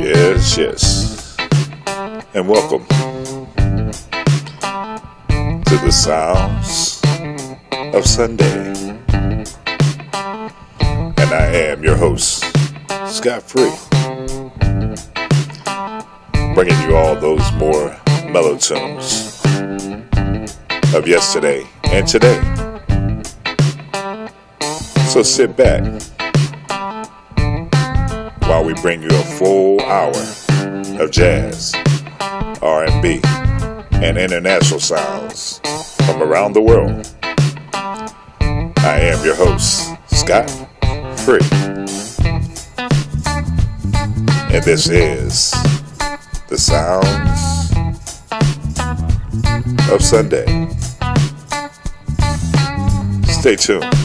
Yes, yes. And welcome to the sounds of Sunday. And I am your host, Scott Free. Tunes of yesterday and today. So sit back while we bring you a full hour of jazz, R&B, and international sounds from around the world. I am your host, Scott Free. And this is the sounds of Sunday. Stay tuned.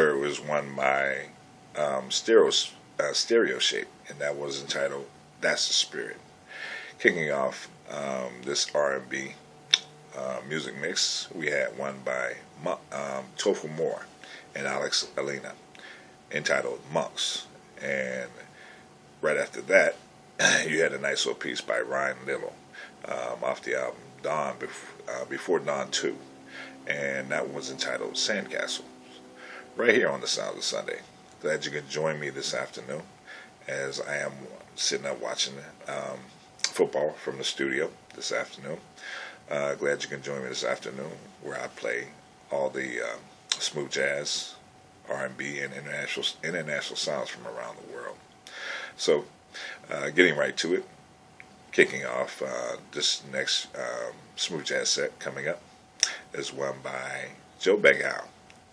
Was one by um, Stereo, uh, Stereoshape, and that was entitled "That's the Spirit." Kicking off um, this R&B uh, music mix, we had one by um, Topher Mohr and Alex Elena, entitled "Monks." And right after that, you had a nice little piece by Ryan Little um, off the album Dawn, bef- uh, Before Dawn 2 and that one was entitled Sandcastle. Right here on the Sound of Sunday. Glad you could join me this afternoon as I am sitting up watching um, football from the studio this afternoon. Uh, glad you can join me this afternoon where I play all the uh, smooth jazz, R&B, and international international sounds from around the world. So, uh, getting right to it, kicking off uh, this next um, smooth jazz set coming up is one by Joe Bagale,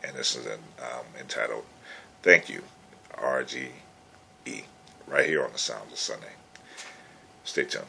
and this is um, entitled "Thank You, RGE," right here on the Sounds of Sunday. Stay tuned.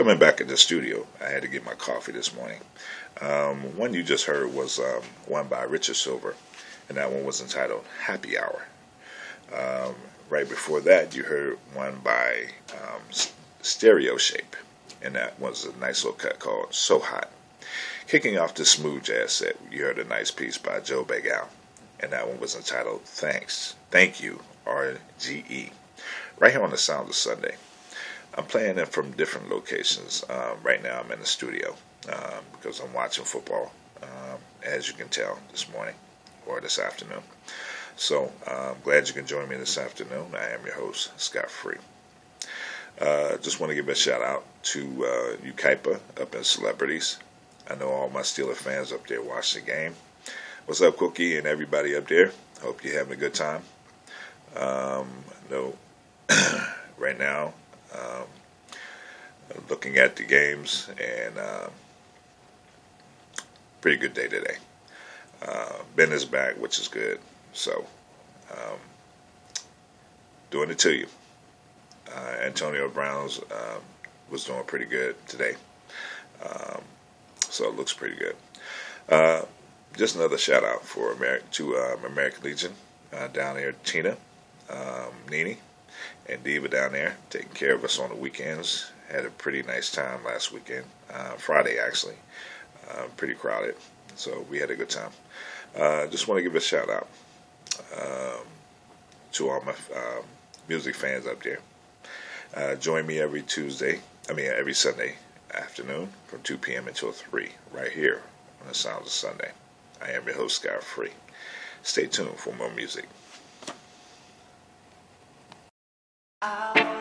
Coming back in the studio. I had to get my coffee this morning. Um, one you just heard was um, one by Richard Silver, and that one was entitled Happy Hour. Um, right before that, you heard one by um, Stereoshape, and that was a nice little cut called So Hot. Kicking off the smooth jazz set, you heard a nice piece by Joe Bagale, and that one was entitled Thanks, Thank You, RGE. Right here on the Sound of Sunday. I'm playing it from different locations. Um, right now, I'm in the studio um, because I'm watching football, um, as you can tell this morning or this afternoon. So I'm glad you can join me this afternoon. I am your host, Scott Free. Uh, just want to give a shout out to uh, Ukaipa up in Celebrities. I know all my Steeler fans up there watch the game. What's up, Cookie, and everybody up there? Hope you're having a good time. Um, no, right now um, looking at the games, and uh, pretty good day today. Uh, ben is back, which is good. So, um, doing it to you. Uh, Antonio Brown's um, was doing pretty good today. Um, so it looks pretty good. Uh, just another shout out for Ameri- to um, American Legion uh, down here, Tina, um, Nini, and Diva down there taking care of us on the weekends. Had a pretty nice time last weekend, uh, Friday actually, uh, pretty crowded, so we had a good time. Uh, just want to give a shout out um, to all my um, music fans up there. Uh, join me every Tuesday, I mean every Sunday afternoon from 2 p.m. until 3, right here on the Sounds of Sunday. I am your host, Scott Free. Stay tuned for more music. It's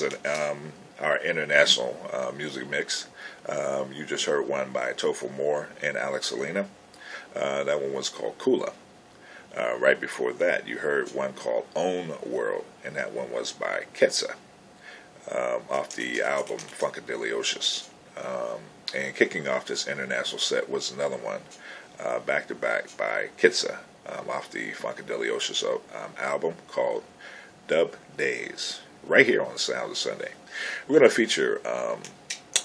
was an, um, our international uh, music mix. Um, you just heard one by Topher Mohr and Alex Elena. Uh, that one was called Kula. Uh, right before that, you heard one called Own World, and that one was by Ketsa um, off the album Funkadeliocious. Um, and kicking off this international set was another one, back to back by Ketsa um, off the Funkadeliocious um, album called Dub Daze, right here on the Sounds of Sunday. We're going to feature um,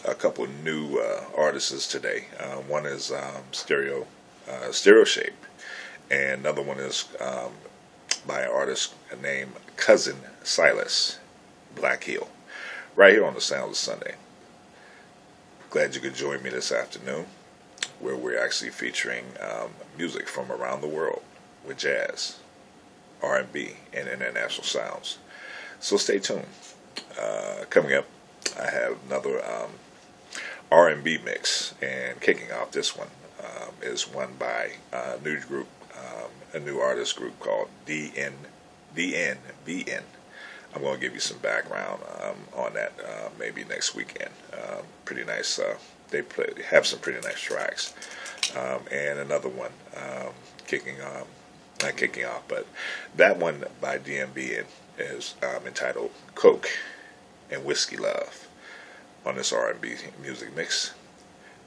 a couple new uh, artists today. Uh, one is um, Stereo uh, Stereoshape, and another one is um, by an artist named Cousin Silas Black Hill, right here on the Sounds of Sunday. Glad you could join me this afternoon, where we're actually featuring um, music from around the world with jazz. R&B, and international sounds. So stay tuned. Uh, coming up, I have another um, R&B mix, and kicking off this one um, is one by a new group, um, a new artist group called DN, DNBN. I'm going to give you some background um, on that uh, maybe next weekend. Um, pretty nice. Uh, they play, have some pretty nice tracks. Um, and another one kicking on not kicking off, but that one by DMB is um, entitled "Coke and Whiskey Love" on this R&B music mix.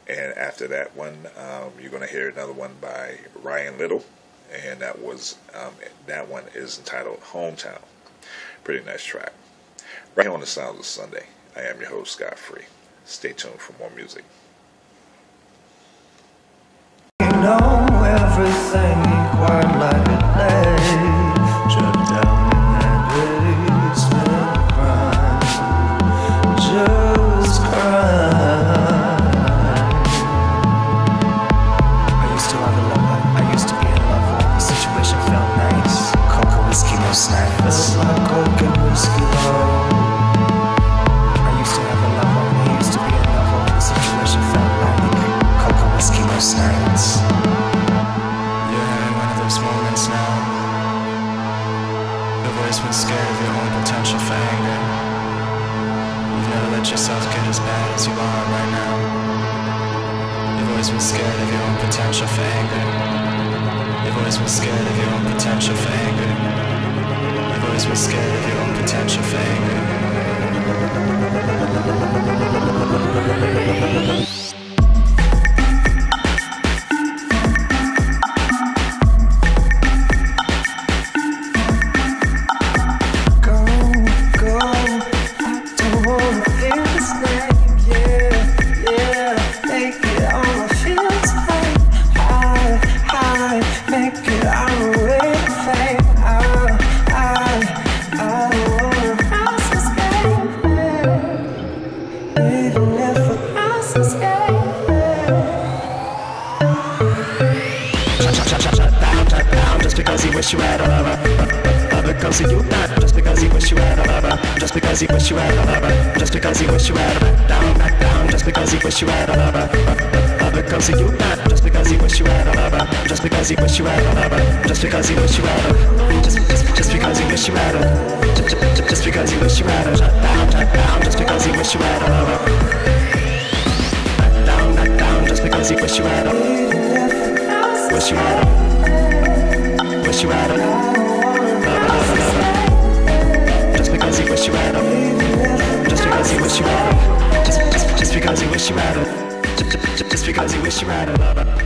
And after that one, um, you're going to hear another one by Ryan Little, and that was um, that one is entitled "Hometown." Pretty nice track. Right here on the Sounds of Sunday. I am your host Scott Free. Stay tuned for more music. Because he wish you had a lover.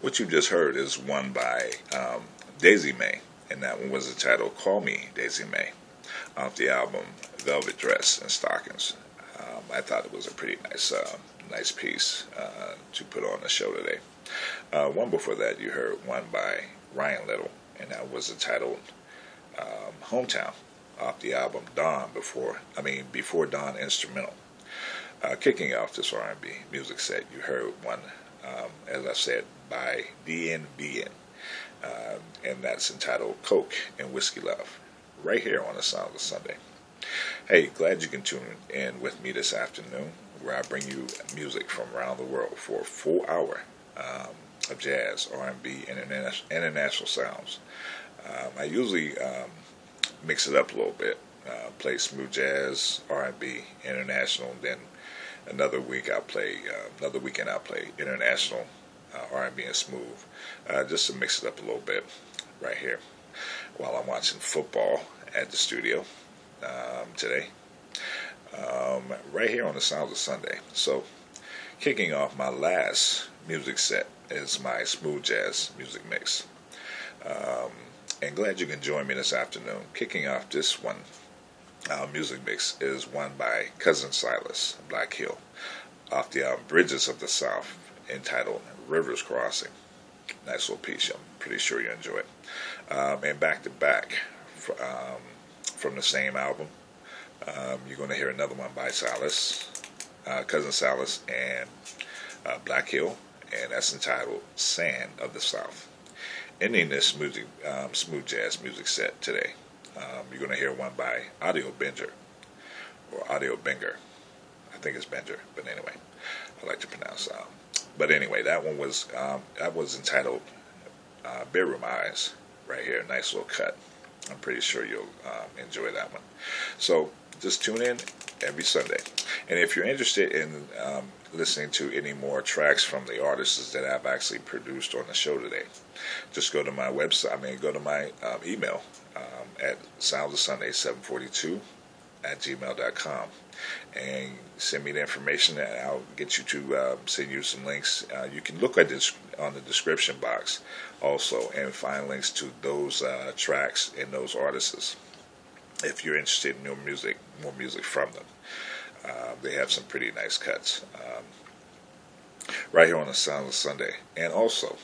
What you just heard is one by um, Daisy May, and that one was entitled "Call Me Daisy May," off the album "Velvet Dress and Stockings." Um, I thought it was a pretty nice, uh, nice piece uh, to put on the show today. Uh, one before that, you heard one by Ryan Little, and that was entitled um, "Hometown," off the album "Dawn." Before, I mean, before Dawn instrumental. Uh, kicking off this R&B music set, you heard one, um, as I said, by DNBN, uh, and that's entitled "Coke and Whiskey Love," right here on the Sound of Sunday. Hey, glad you can tune in with me this afternoon, where I bring you music from around the world for a full hour um, of jazz, R&B, and international sounds. Um, I usually um, mix it up a little bit, uh, play smooth jazz, R&B, international, and then another week I'll play, uh, another weekend I'll play international uh, R&B and smooth, uh, just to mix it up a little bit right here while I'm watching football at the studio um, today, um, right here on the Sounds of Sunday. So, kicking off my last music set is my smooth jazz music mix. Um, and glad you can join me this afternoon. Kicking off this one uh, music mix is one by Cousin Silas Black Hill off the album Bridges of the South entitled Rivers Crossing. Nice little piece. I'm pretty sure you enjoy it. Um, and back to back um, from the same album, um, you're going to hear another one by Silas, uh, Cousin Silas, and uh, Black Hill, and that's entitled Sand of the South. Ending this music, um, smooth jazz music set today, um, you're going to hear one by Audiobinger, or Audiobinger. I think it's Binger, but anyway, I like to pronounce that. But anyway, that one was um, that was entitled uh, Bedroom Eyes, right here. Nice little cut. I'm pretty sure you'll um, enjoy that one. So just tune in every Sunday. And if you're interested in um, listening to any more tracks from the artists that I've actually produced on the show today, just go to my website. I mean, go to my um, email um, at sounds of Sunday 742 at gmail.com and send me the information and I'll get you to uh, send you some links. Uh, you can look at this on the description box also and find links to those uh, tracks and those artists if you're interested in more music, more music from them. Uh, they have some pretty nice cuts um, right here on the Sound of Sunday. And also,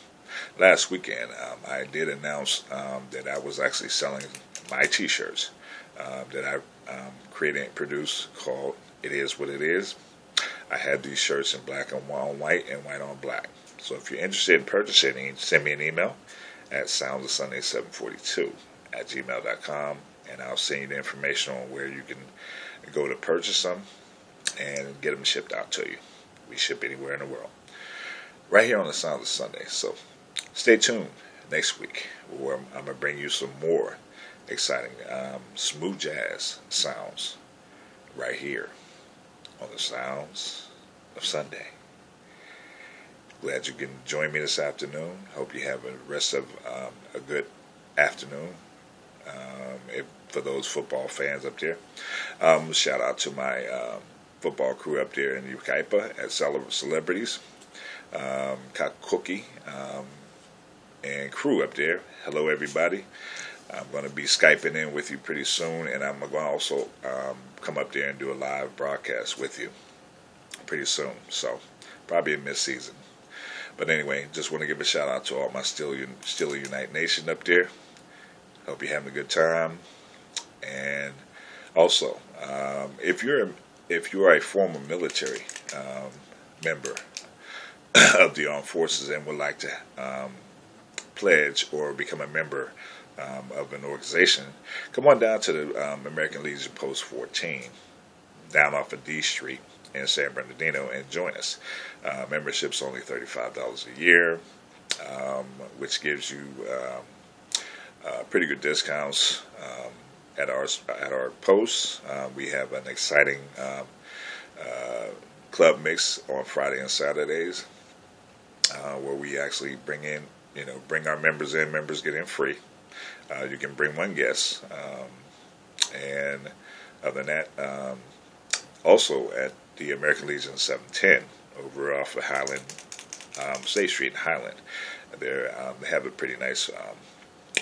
last weekend um, I did announce um, that I was actually selling my T-shirts uh, that I um, created and produced called "It Is What It Is." I have these shirts in black and on white and white on black. So if you're interested in purchasing, send me an email at soundsofsunday742 at gmail.com and I'll send you the information on where you can go to purchase them and get them shipped out to you. We ship anywhere in the world. Right here on the Sounds of Sunday. So stay tuned next week where I'm, I'm going to bring you some more exciting um, smooth jazz sounds right here on the Sounds of Sunday. Glad you can join me this afternoon. Hope you have a rest of um, a good afternoon. Um, if, for those football fans up there, um, shout out to my um, football crew up there in Yucaipa at Cele- Celebrities, um, Cookie, um, and crew up there. Hello, everybody. I'm going to be Skyping in with you pretty soon, and I'm going to also um, come up there and do a live broadcast with you pretty soon. So, probably in mid season. But anyway, just want to give a shout out to all my Still, Still Unite Nation up there. Hope you're having a good time. And also, um, if you're if you are a former military um, member of the armed forces and would like to um, pledge or become a member um, of an organization, come on down to the um, American Legion Post 14 down off of D Street in San Bernardino and join us. Uh, membership's only $35 a year, um, which gives you um, uh, pretty good discounts um, at our at our posts. Uh, we have an exciting um, uh, club mix on Friday and Saturdays, uh, where we actually bring in, you know, bring our members in. Members get in free. Uh, you can bring one guest, um, and other than that, um, also at the American Legion 710 over off of Highland, um, State Street in Highland. Um, they have a pretty nice um,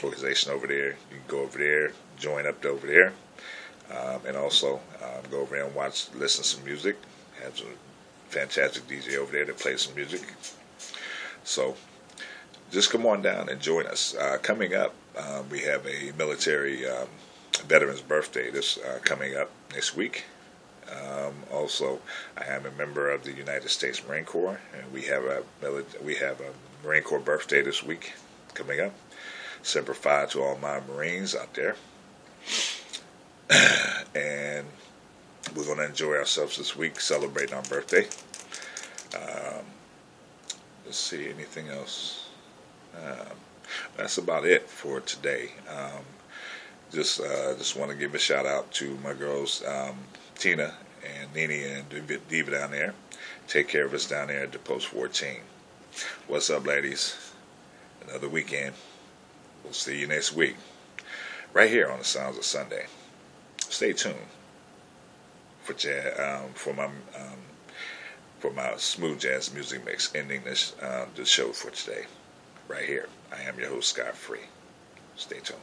organization over there. You can go over there, join up over there, um, and also um, go over there and watch, listen to some music. Have some fantastic DJ over there to play some music. So just come on down and join us. Uh, coming up, um, we have a military um, veteran's birthday this uh, coming up next week. Um, also, I am a member of the United States Marine Corps, and we have a we have a Marine Corps birthday this week coming up. Semper Fi to all my Marines out there, and we're going to enjoy ourselves this week, celebrating our birthday. Um, let's see, anything else? Um, that's about it for today. Um, just uh, just want to give a shout out to my girls um, Tina and Nini and Diva down there. Take care of us down there at the Post 14. What's up, ladies? Another weekend. We'll see you next week. Right here on the Sounds of Sunday. Stay tuned for jazz, um, for my um, for my smooth jazz music mix, ending this uh, the show for today. Right here. I am your host, Scott Free. Stay tuned.